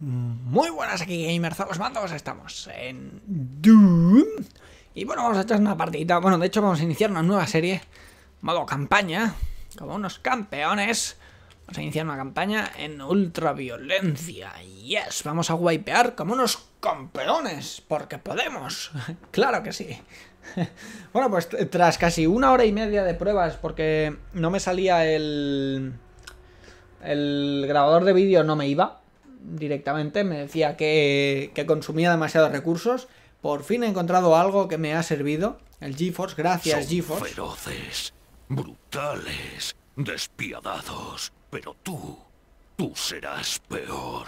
Muy buenas aquí gamers, a los mandos, estamos en Doom. Y bueno, vamos a echar una partidita, bueno de hecho vamos a iniciar una nueva serie Modo campaña, como unos campeones. Vamos a iniciar una campaña en ultraviolencia. Yes, vamos a wipear como unos campeones, porque podemos. Claro que sí. Bueno, pues tras casi una hora y media de pruebas Porque no me salía el... El grabador de vídeo no me iba directamente, me decía que, consumía demasiados recursos. Por fin he encontrado algo que me ha servido. El GeForce, gracias GeForce. feroces, brutales, despiadados. Pero tú, tú serás peor.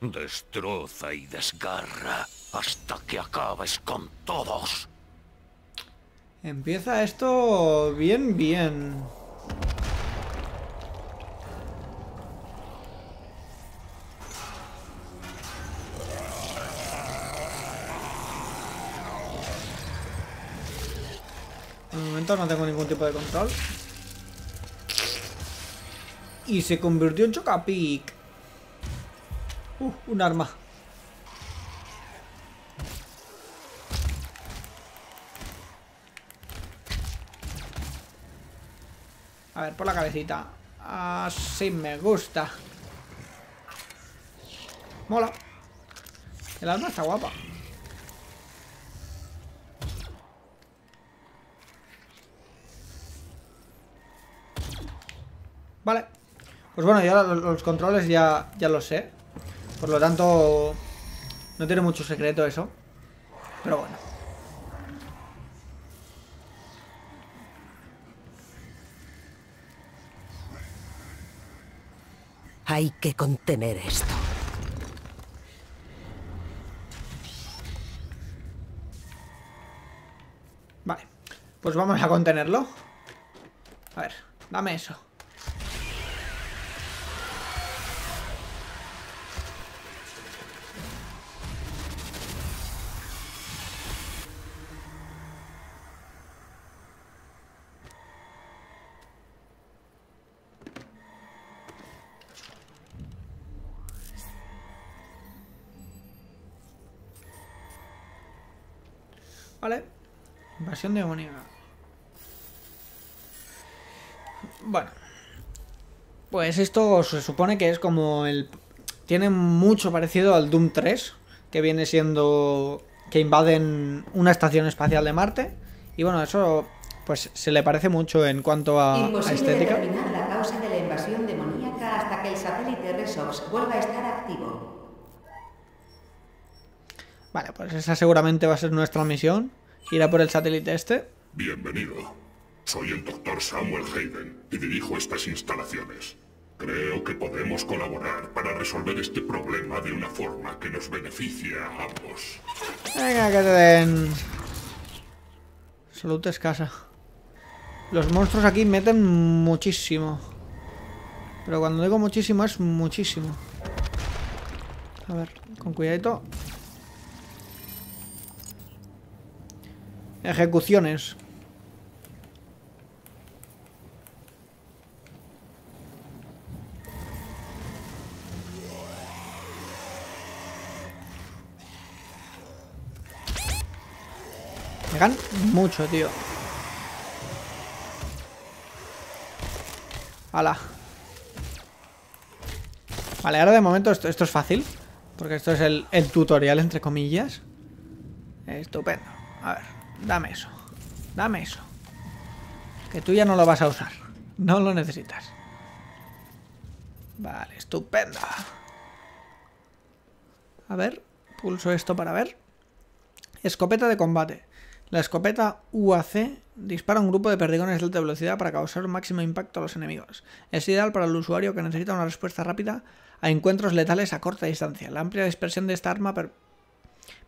Destroza y desgarra hasta que acabes con todos. Empieza esto bien, bien. De no tengo ningún tipo de control. Y se convirtió en Chocapic. Uh, un arma. A ver, por la cabecita. Así me gusta. Mola. El arma está guapa. Vale. Pues bueno, ya los, controles ya, ya los sé. Por lo tanto, no tiene mucho secreto eso. Pero bueno. Hay que contener esto. Vale. Pues vamos a contenerlo. A ver, dame eso. Demoníaca. Bueno. Pues esto se supone que es como el... Tiene mucho parecido al Doom 3, que viene siendo que invaden una estación espacial de Marte. Y bueno, eso pues se le parece mucho en cuanto a, Imposible estética. determinar la causa de la invasión demoníaca hasta que el satélite Resox vuelva a estar activo. Vale, pues esa seguramente va a ser nuestra misión. Ir a por el satélite este. Bienvenido. Soy el doctor Samuel Hayden y dirijo estas instalaciones. Creo que podemos colaborar para resolver este problema de una forma que nos beneficie a ambos. Venga, que te den... Salud escasa. Los monstruos aquí meten muchísimo. Pero cuando digo muchísimo es muchísimo. A ver, con cuidadito. Ejecuciones. Pegan mucho, tío. Hala. Vale, ahora de momento esto, es fácil. Porque esto es el, el tutorial, entre comillas. Estupendo. A ver. Dame eso. Dame eso. Que tú ya no lo vas a usar. No lo necesitas. Vale, estupenda. A ver, pulso esto para ver. Escopeta de combate. La escopeta UAC dispara un grupo de perdigones de alta velocidad para causar máximo impacto a los enemigos. Es ideal para el usuario que necesita una respuesta rápida a encuentros letales a corta distancia. La amplia dispersión de esta arma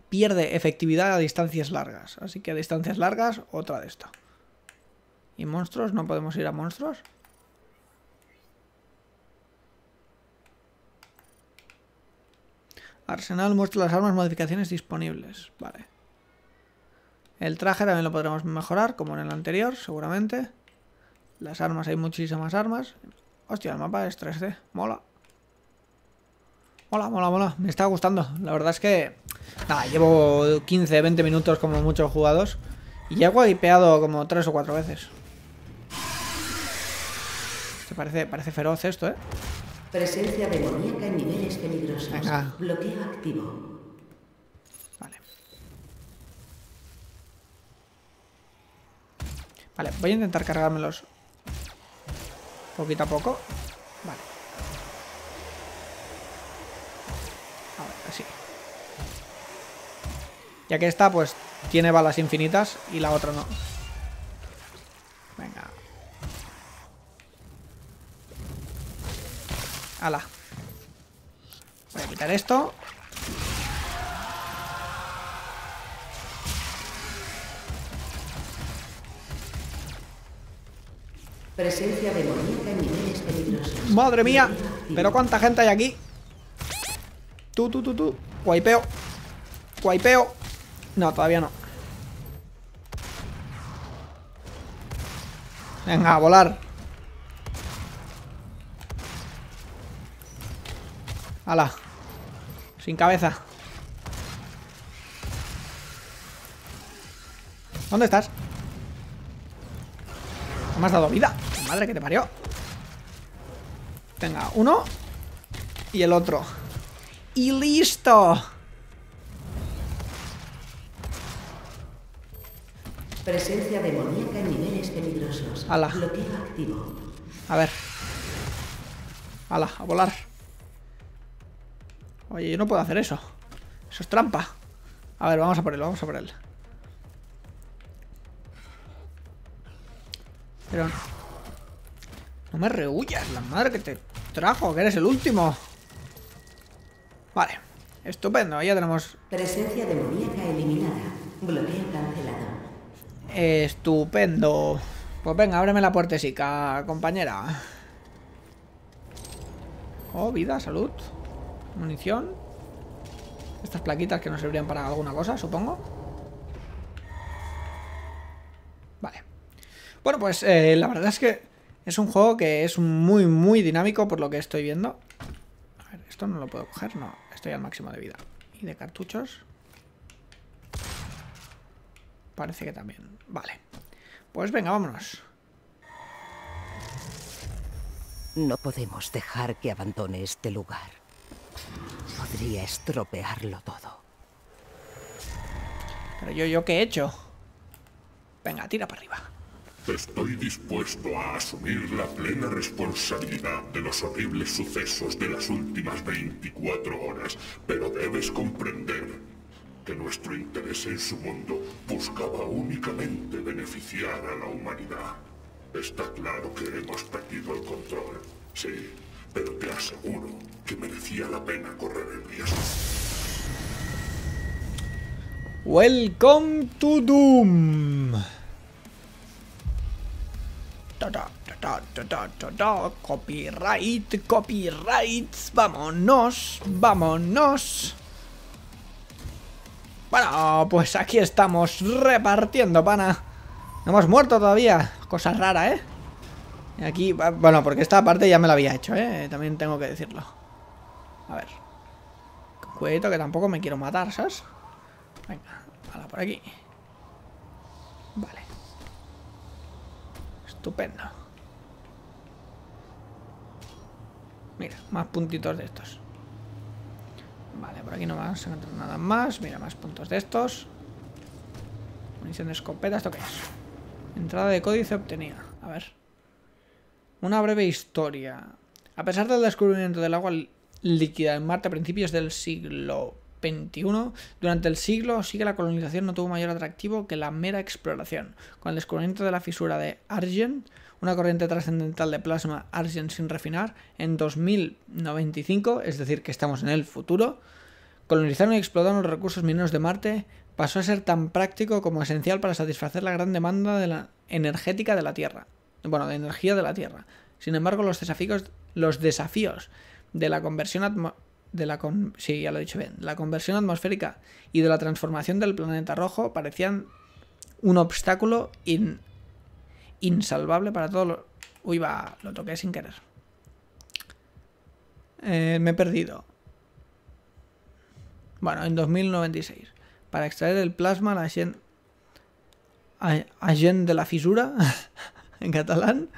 pierde efectividad a distancias largas. Así que a distancias largas, otra de esto. ¿Y monstruos? ¿No podemos ir a monstruos? Arsenal muestra las armas modificaciones disponibles. Vale. El traje también lo podremos mejorar, como en el anterior, seguramente. Las armas, hay muchísimas armas. Hostia, el mapa es 3D. Mola. Mola, mola, mola. Me está gustando. La verdad es que... Nada, llevo 15, 20 minutos como muchos jugados. Y ya he hipeado como 3 o 4 veces. Se parece, parece feroz esto, ¿eh? Presencia demoníaca en niveles peligrosos. Venga. Bloqueo activo. Vale. Vale, voy a intentar cargármelos poquito a poco. Vale. A ver, así. Ya que esta, pues, tiene balas infinitas y la otra no. Venga. Ala. Voy a quitar esto. Presencia demoníaca en niveles peligrosos. Madre mía, pero cuánta gente hay aquí. Tú, tú, tú, tú. Guaipeo. Guaipeo. No, todavía no. Venga, a volar. Ala. Sin cabeza. ¿Dónde estás? ¿No ¿Me has dado vida? Madre que te parió. Venga, uno y el otro. ¡Y listo! Presencia demoníaca en niveles peligrosos. Ala. Bloqueo activo. A ver. Ala, a volar. Oye, yo no puedo hacer eso. Eso es trampa. A ver, vamos a por él, vamos a por él. Pero... No me rehuyas, la madre que te trajo, que eres el último. Vale. Estupendo, ya tenemos... Presencia demoníaca eliminada. Bloqueo cancelado. Estupendo. Pues venga, ábreme la puertecica, compañera. Oh, vida, salud. Munición. Estas plaquitas que nos servirían para alguna cosa, supongo. Vale. Bueno, pues eh, la verdad es que es un juego que es muy, muy dinámico por lo que estoy viendo. A ver, esto no lo puedo coger, no. Estoy al máximo de vida. Y de cartuchos. Parece que también. Vale. Pues venga, vámonos. No podemos dejar que abandone este lugar. Podría estropearlo todo. Pero yo, ¿yo qué he hecho? Venga, tira para arriba. Estoy dispuesto a asumir la plena responsabilidad de los horribles sucesos de las últimas 24 horas, pero debes comprender que nuestro interés en su mundo buscaba únicamente beneficiar a la humanidad. Está claro que hemos perdido el control, sí, pero te aseguro que merecía la pena correr el riesgo. Welcome to Doom. Ta, ta, ta. Copyright, copyrights. Vámonos, vámonos. Bueno, pues aquí estamos repartiendo pana. No hemos muerto todavía. Cosa rara, ¿eh? Aquí, va- bueno, porque esta parte ya me la había hecho, ¿eh? También tengo que decirlo. A ver. Cuidado que tampoco me quiero matar, ¿sabes? Venga, hala por aquí. Vale. Estupendo. Mira, más puntitos de estos. Vale, por aquí no vamos a encontrar nada más. Mira, más puntos de estos. Munición de escopeta, ¿esto qué es? Entrada de códice obtenida. A ver. Una breve historia. A pesar del descubrimiento del agua lí- líquida en Marte a principios del siglo XXI, durante el siglo sigue la colonización no tuvo mayor atractivo que la mera exploración. Con el descubrimiento de la fisura de Argent, una corriente trascendental de plasma Argent sin refinar, en 2095, es decir, que estamos en el futuro, colonizaron y explotaron los recursos mineros de Marte pasó a ser tan práctico como esencial para satisfacer la gran demanda de la energética de la Tierra. Bueno, de energía de la Tierra. Sin embargo, los desafíos, los desafíos de la conversión atmo- de la con- sí, ya lo he dicho bien, la conversión atmosférica y de la transformación del planeta rojo parecían un obstáculo in- insalvable para todos los... Uy, va, lo toqué sin querer. Eh, me he perdido. Bueno, en 2096. Para extraer el plasma, la gen... Agent de la fisura, en catalán.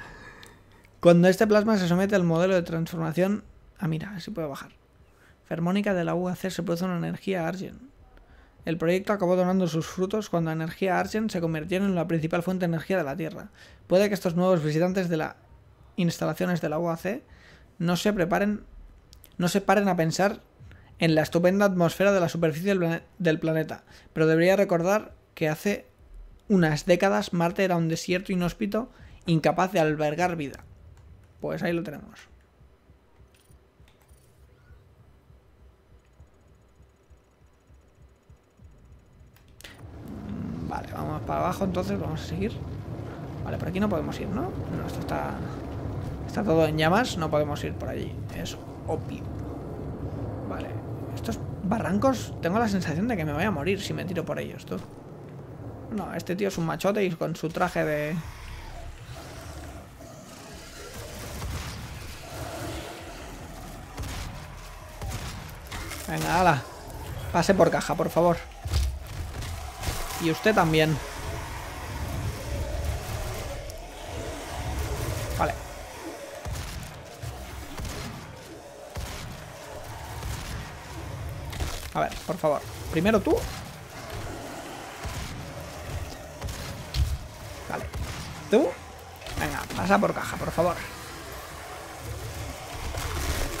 Cuando este plasma se somete al modelo de transformación... Ah, mira, así puede bajar. Fermónica de la UAC se produce una energía Argent. El proyecto acabó donando sus frutos cuando la energía Argent se convirtió en la principal fuente de energía de la Tierra. Puede que estos nuevos visitantes de las instalaciones de la UAC no se preparen, no se paren a pensar en la estupenda atmósfera de la superficie del, planeta, pero debería recordar que hace unas décadas Marte era un desierto inhóspito incapaz de albergar vida. Pues ahí lo tenemos. Vale, vamos para abajo entonces, vamos a seguir. Vale, por aquí no podemos ir, ¿no? No, esto está... Está todo en llamas, no podemos ir por allí. Es obvio. Vale. Estos barrancos, tengo la sensación de que me voy a morir si me tiro por ellos, tú. No, este tío es un machote y con su traje de... Venga, ala. Pase por caja, por favor. Y usted también. Vale. A ver, por favor. Primero tú. Vale. Tú. Venga, pasa por caja, por favor.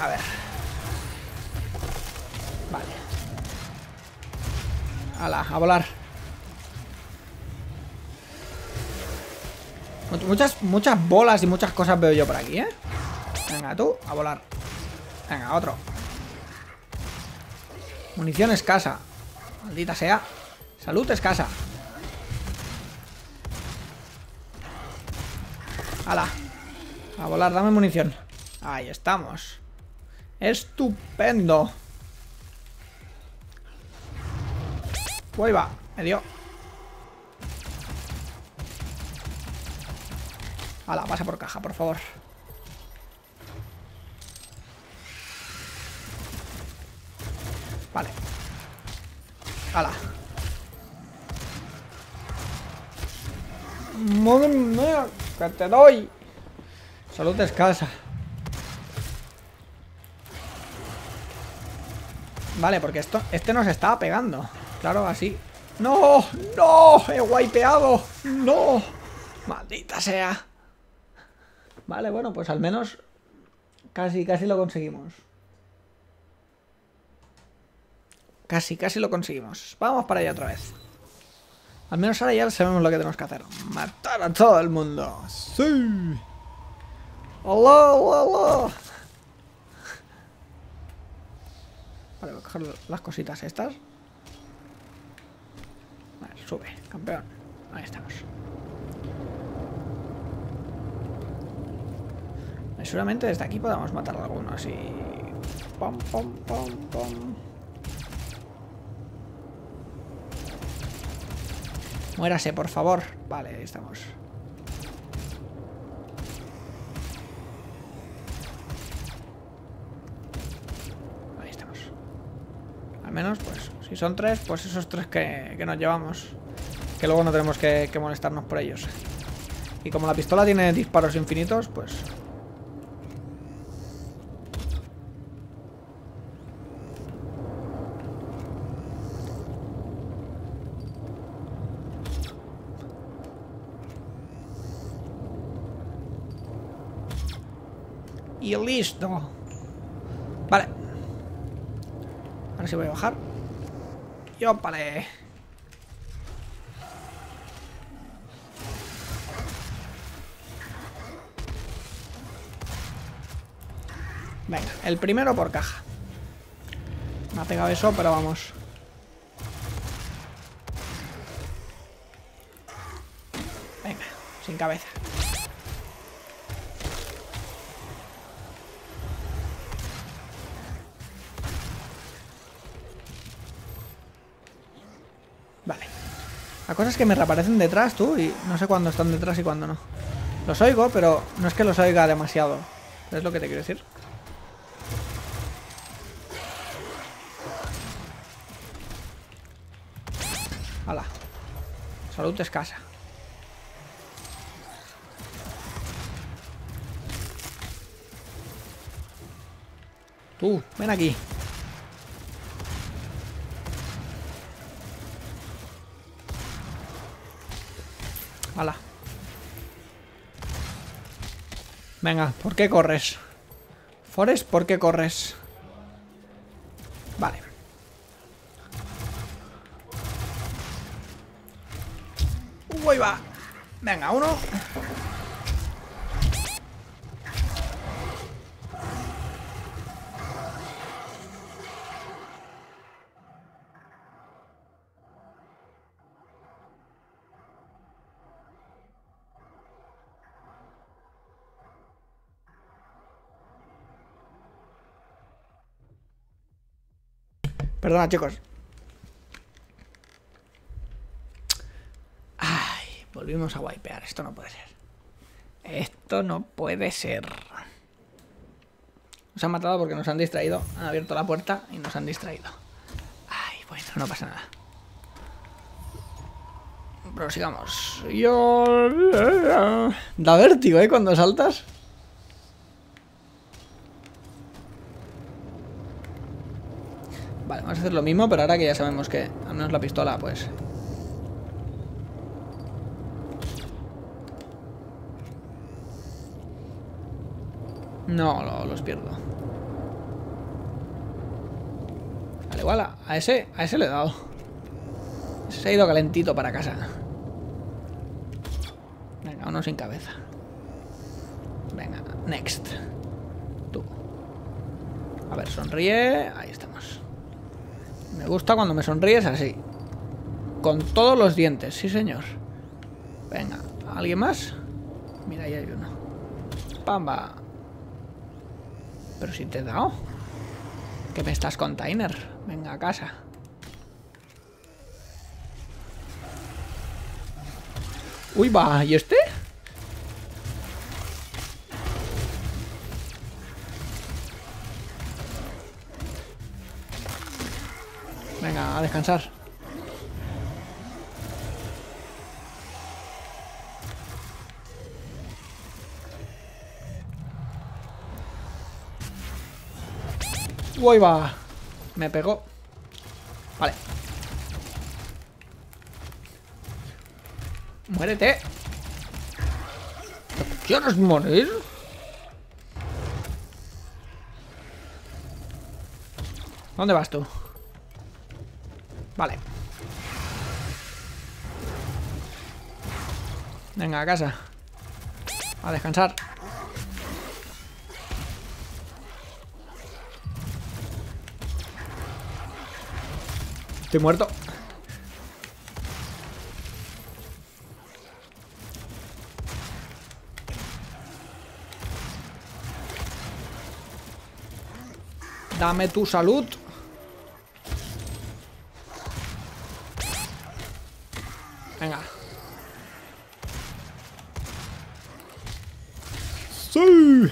A ver. Vale. Ala, a volar. Muchas, muchas bolas y muchas cosas veo yo por aquí, ¿eh? Venga, tú, a volar. Venga, otro. Munición escasa. Maldita sea. Salud escasa. ¡Hala! A volar, dame munición. Ahí estamos. ¡Estupendo! Uy, va, me dio. Hala, pasa por caja, por favor. Vale. Hala. Madre mía, que te doy. Salud escasa. Vale, porque esto, este nos estaba pegando. Claro, así. ¡No! ¡No! ¡He wipeado! ¡No! ¡Maldita sea! Vale, bueno, pues al menos casi, casi lo conseguimos. Casi, casi lo conseguimos. Vamos para allá otra vez. Al menos ahora ya sabemos lo que tenemos que hacer. Matar a todo el mundo. ¡Sí! ¡Hola, hola, hola! Vale, voy a coger las cositas estas. Vale, sube, campeón. Ahí estamos. Seguramente desde aquí podamos matar a alguno así. Pom, pom, pom, pom. Muérase, por favor. Vale, ahí estamos. Ahí estamos. Al menos, pues, si son tres, pues esos tres que, que nos llevamos. Que luego no tenemos que molestarnos por ellos. Y como la pistola tiene disparos infinitos, pues Y listo. Vale. Ahora sí voy a bajar. Y ópale. Venga, el primero por caja. Me ha pegado eso, pero vamos. Venga, sin cabeza. Vale. La cosa es que me reaparecen detrás, tú, y no sé cuándo están detrás y cuándo no. Los oigo, pero no es que los oiga demasiado. ¿Es lo que te quiero decir? Hala. Salud escasa. Tú, ven aquí. Hala. Venga, ¿por qué corres? Forest, ¿por qué corres? Vale. Uy, va. Venga, uno. Perdona, chicos. Ay, volvimos a wipear. Esto no puede ser. Esto no puede ser. Nos han matado porque nos han distraído. Han abierto la puerta y nos han distraído. Ay, bueno, no pasa nada. Prosigamos. Yo... Da vértigo, ¿eh? Cuando saltas. Vale, vamos a hacer lo mismo, pero ahora que ya sabemos que al menos la pistola, pues... No, lo- los pierdo. Al igual, a- ese, a ese le he dado. Se ha ido calentito para casa. Venga, uno sin cabeza. Venga, next. Tú. A ver, sonríe. Ahí estamos. Me gusta cuando me sonríes así. Con todos los dientes, sí señor. Venga, ¿alguien más? Mira, ahí hay uno. Pamba. Pero si te he dado. ¿Qué me estás container? Venga, a casa. Uy, va, ¿y este? Descansar. Uy, va. Me pegó. Vale. Muérete. ¿Quieres morir? ¿Dónde vas tú? Vale. Venga, a casa. A descansar. Estoy muerto. Dame tu salud. Sí.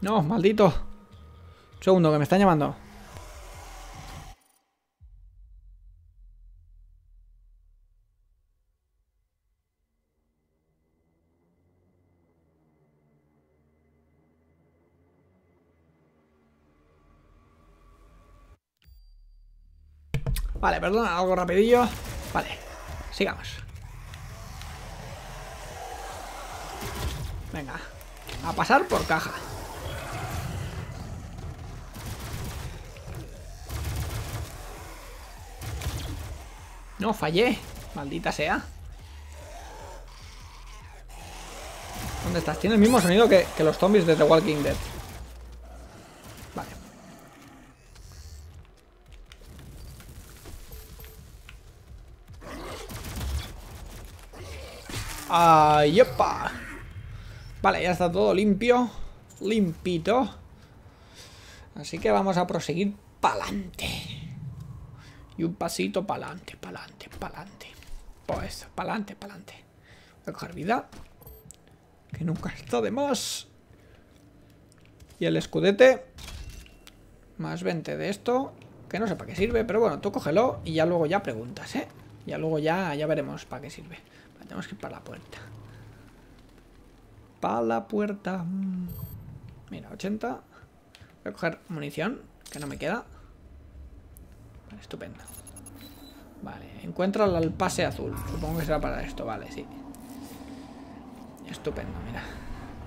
No, maldito. Un segundo, que me están llamando. Vale, perdona, algo rapidillo. Vale, sigamos. Venga, a pasar por caja. No, fallé. Maldita sea. ¿Dónde estás? Tiene el mismo sonido que, que los zombies de The Walking Dead. ¡Ay, yepa! Vale, ya está todo limpio. Limpito. Así que vamos a proseguir pa'lante. Y un pasito pa'lante, pa'lante, pa'lante. Pues, pa'lante, pa'lante. Voy a coger vida. Que nunca está de más. Y el escudete. Más 20 de esto. Que no sé para qué sirve, pero bueno, tú cógelo y ya luego ya preguntas, ¿eh? Ya luego ya, ya veremos para qué sirve. Tenemos que ir para la puerta. Para la puerta. Mira, 80. Voy a coger munición, que no me queda. Vale, estupendo. Vale, encuentra el pase azul. Supongo que será para esto, vale, sí. Estupendo, mira.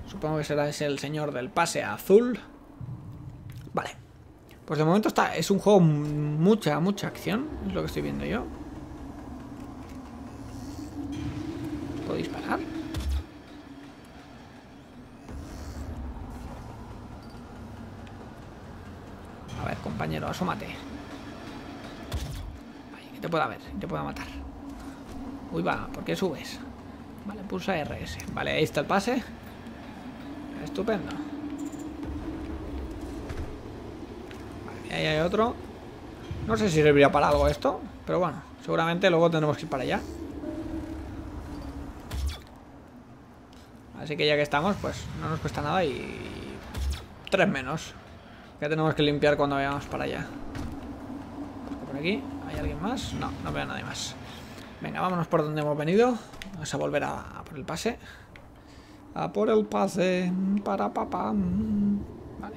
Supongo que será ese el señor del pase azul. Vale. Pues de momento está, es un juego mucha, mucha acción. Es lo que estoy viendo yo. ¿Puedo disparar? A ver, compañero, asómate. Que te pueda ver, que te pueda matar. Uy, va, ¿por qué subes? Vale, pulsa RS. Vale, ahí está el pase. Estupendo. Vale, ahí hay otro. No sé si serviría para algo esto, pero bueno, seguramente luego tendremos que ir para allá. Que ya que estamos, pues no nos cuesta nada y... Tres menos. Que tenemos que limpiar cuando vayamos para allá. Por aquí, ¿hay alguien más? No, no veo a nadie más. Venga, vámonos por donde hemos venido. Vamos a volver a, a por el pase. A por el pase. Para papá. Vale.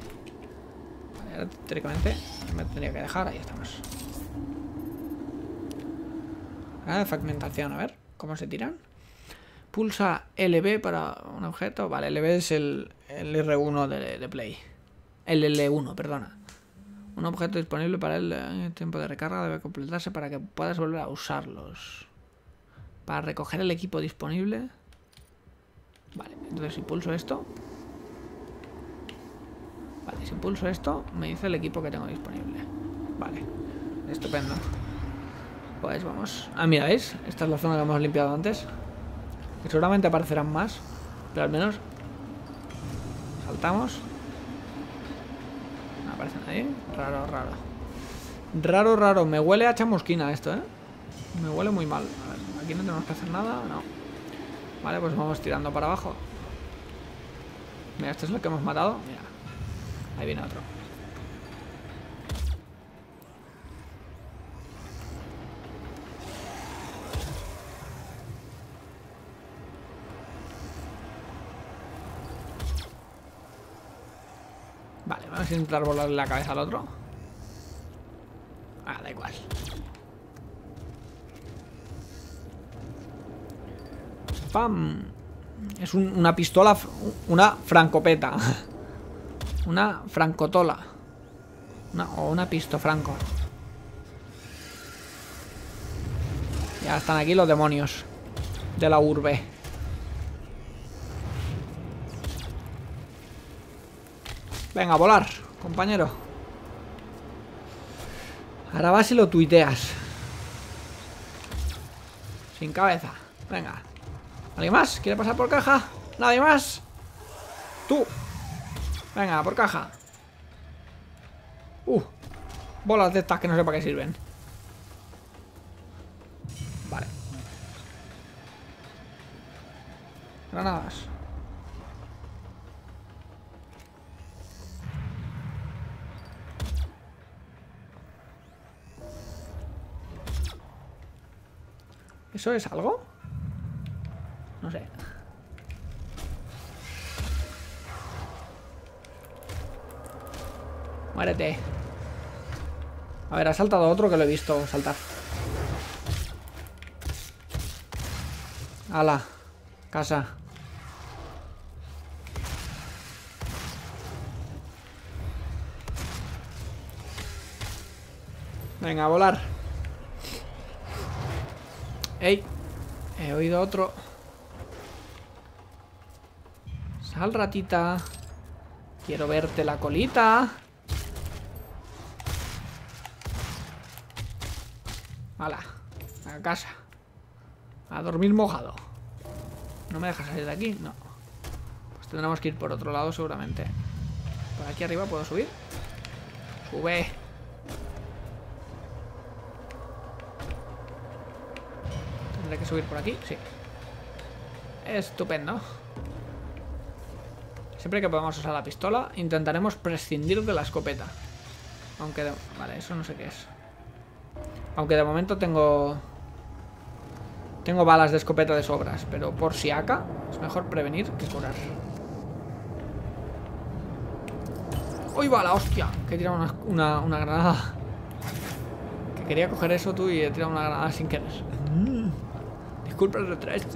Vale, ahora teóricamente me tendría que dejar. Ahí estamos. Ah, fragmentación. A ver, ¿cómo se tiran? Pulsa LB para un objeto. Vale, LB es el, el R1 de, Play. El L1, perdona. Un objeto disponible para el tiempo de recarga debe completarse para que puedas volver a usarlos. Para recoger el equipo disponible. Vale, entonces si pulso esto. Vale, si pulso esto, me dice el equipo que tengo disponible. Vale, estupendo. Pues vamos. Ah, mira, ¿veis? Esta es la zona que hemos limpiado antes. Seguramente aparecerán más. Pero al menos. Saltamos. No aparece nadie. Raro, raro. Raro, raro. Me huele a chamusquina esto, ¿eh? Me huele muy mal. A ver, aquí no tenemos que hacer nada. No. Vale, pues vamos tirando para abajo. Mira, este es el que hemos matado. Mira. Ahí viene otro. Vale, vamos a intentar volarle la cabeza al otro. Ah, da igual. ¡Pam! Es un- una pistola, una francopeta. Una francotola. Una, o una pisto franco. Ya están aquí los demonios de la urbe. Venga, a volar, compañero. Ahora vas y lo tuiteas. Sin cabeza. Venga. ¿Alguien más? ¿Quiere pasar por caja? ¿Nadie más? Tú. Venga, por caja. Uh. Bolas de estas que no sé para qué sirven. Vale. Granadas. ¿Eso es algo? No sé. Muérete. A ver, ha saltado otro que lo he visto saltar. Ala. Casa. Venga, a volar. ¡Ey! He oído otro. Sal, ratita. Quiero verte la colita. Hala, a casa. A dormir mojado. ¿No me dejas salir de aquí? No. Pues tendremos que ir por otro lado seguramente. ¿Por aquí arriba puedo subir? Sube. Tendré que subir por aquí, sí. Estupendo. Siempre que podamos usar la pistola, intentaremos prescindir de la escopeta. Aunque de... Vale, eso no sé qué es. Aunque de momento tengo... Tengo balas de escopeta de sobras, pero por si acá es mejor prevenir que curar. ¡Uy, va la hostia! Que he tirado una, una, una granada. Que quería coger eso tú y he tirado una granada sin querer. Disculpa el retraso.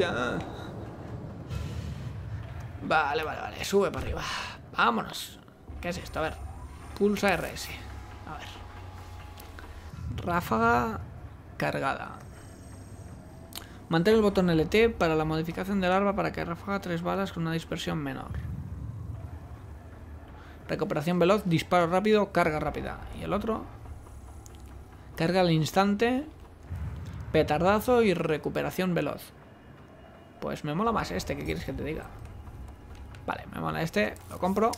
Vale, vale, vale. Sube para arriba. Vámonos. ¿Qué es esto? A ver. Pulsa RS. A ver. Ráfaga cargada. Mantén el botón LT para la modificación del arma para que ráfaga tres balas con una dispersión menor. Recuperación veloz, disparo rápido, carga rápida. Y el otro. Carga al instante, petardazo y recuperación veloz. Pues me mola más este, ¿qué quieres que te diga? Vale, me mola este, lo compro.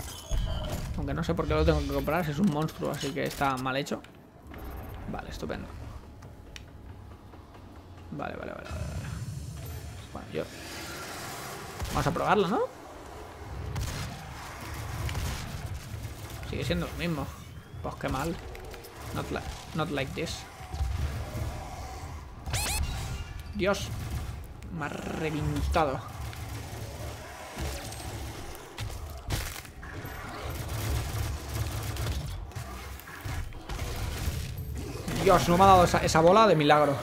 Aunque no sé por qué lo tengo que comprar, es un monstruo, así que está mal hecho. Vale, estupendo. Vale, vale, vale, vale. Bueno, yo... Vamos a probarlo, ¿no? Sigue siendo lo mismo. Pues qué mal. Not, li not like this. Dios. Me ha reventado. Dios, no me ha dado esa, esa bola de milagro.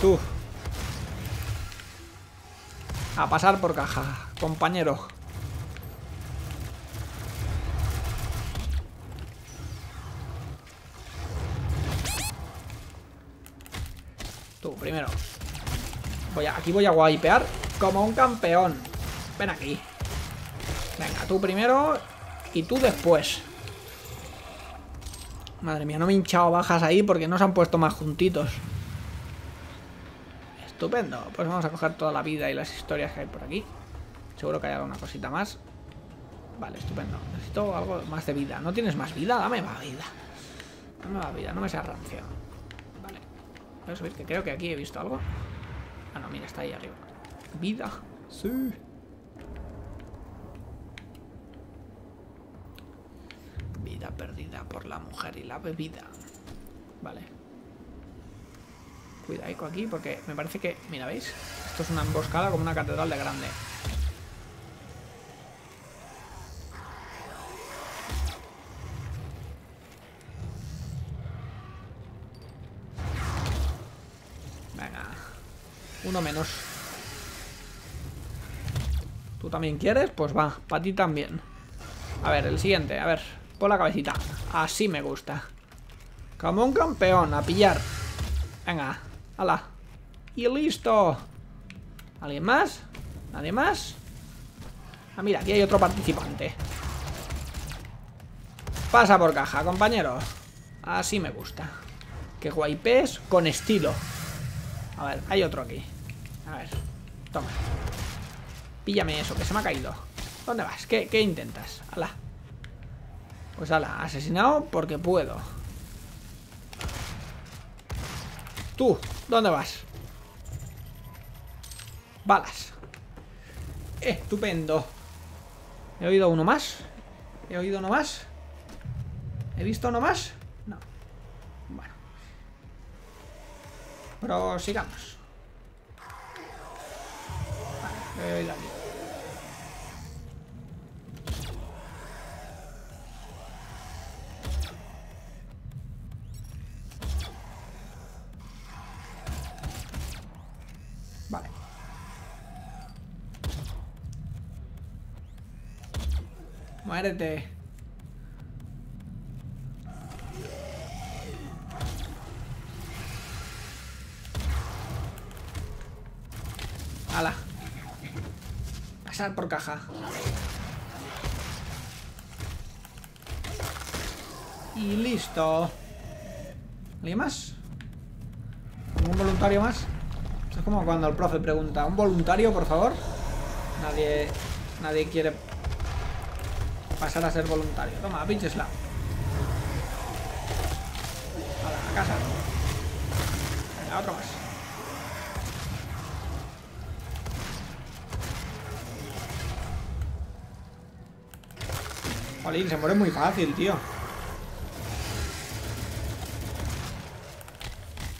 Tú. A pasar por caja, compañero. Tú, primero. Voy aquí voy a wipear como un campeón. Ven aquí. Venga, tú primero y tú después. Madre mía, no me he hinchado bajas ahí porque no se han puesto más juntitos. Estupendo. Pues vamos a coger toda la vida y las historias que hay por aquí. Seguro que hay alguna cosita más. Vale, estupendo. Necesito algo más de vida. ¿No tienes más vida? Dame más vida. Dame más vida, no me seas rancio. Voy a subir, que creo que aquí he visto algo. Ah, no, mira, está ahí arriba. Vida. Sí. Vida perdida por la mujer y la bebida. Vale. Cuidado aquí porque me parece que... Mira, ¿veis? Esto es una emboscada como una catedral de grande. Venga. Uno menos. ¿Tú también quieres? Pues va, para ti también. A ver, el siguiente, a ver. Pon la cabecita. Así me gusta. Como un campeón, a pillar. Venga, hala. Y listo. ¿Alguien más? ¿Nadie más? Ah, mira, aquí hay otro participante. Pasa por caja, compañero. Así me gusta. Que guaypes con estilo. A ver, hay otro aquí. A ver, toma. Píllame eso, que se me ha caído. ¿Dónde vas? ¿Qué, intentas? Ala. Pues ala, asesinado porque puedo. Tú, ¿dónde vas? Balas. Estupendo. ¿He oído uno más? ¿He oído uno más? ¿He visto uno más? No. Bueno. Pero Vale. Muérete. Por caja. Y listo. ¿Alguien más? ¿Un voluntario más? Es como cuando el profe pregunta, ¿un voluntario, por favor? Nadie, nadie quiere pasar a ser voluntario. Toma, pinche slap. A la casa. Venga, otro más. Jolín, se muere muy fácil, tío.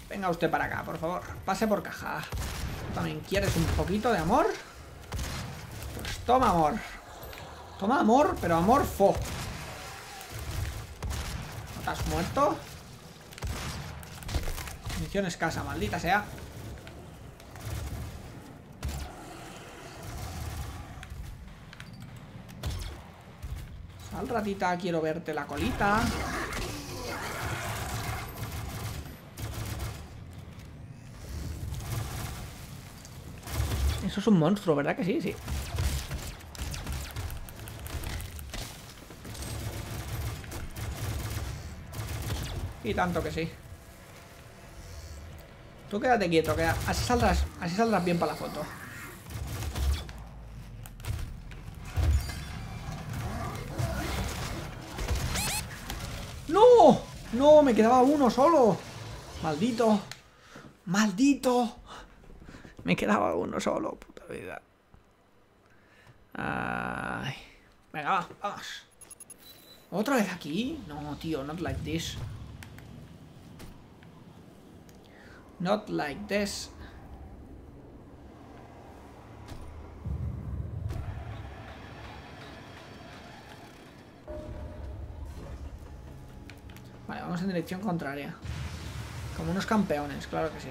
Venga usted para acá, por favor. Pase por caja. ¿También quieres un poquito de amor? Pues toma amor. Toma amor, pero amor fo. ¿No te has muerto? Munición escasa, maldita sea. Ratita, quiero verte la colita. Eso es un monstruo, ¿verdad que sí? Sí. Y tanto que sí. Tú quédate quieto, que así saldrás, así saldrás bien para la foto. ¡No! ¡No! Me quedaba uno solo. Maldito. Maldito. Me quedaba uno solo, puta vida. Ay. Venga, va, vamos. ¿Otra vez aquí? No, tío, not like this. Not like this. Vale, vamos en dirección contraria. Como unos campeones, claro que sí.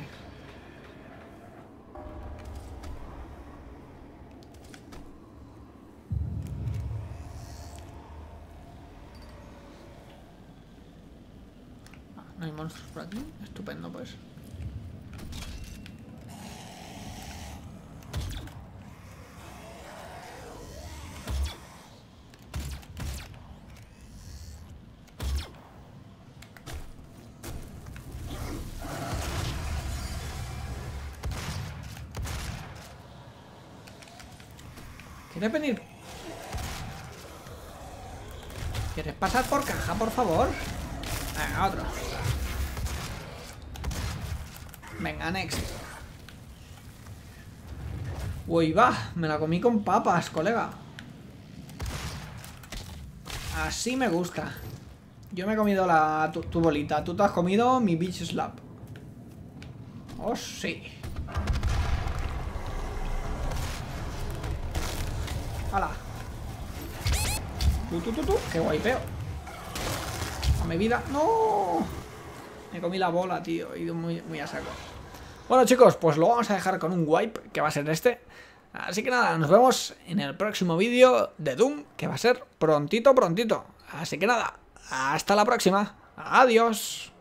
Ah, no hay monstruos por aquí. Estupendo, pues. ¿Quieres venir? ¿Quieres pasar por caja, por favor? Venga, otro. Venga, next. Uy, va. Me la comí con papas, colega. Así me gusta. Yo me he comido la, tu, tu bolita. Tú te has comido mi beach slap. Oh, sí. ¡Hala! Tú. ¡Qué! Dame vida. ¡No! Me comí la bola, tío. He ido muy, muy a saco. Bueno, chicos, pues lo vamos a dejar con un wipe, que va a ser este. Así que nada, nos vemos en el próximo vídeo de Doom, que va a ser prontito, prontito. Así que nada, hasta la próxima. Adiós.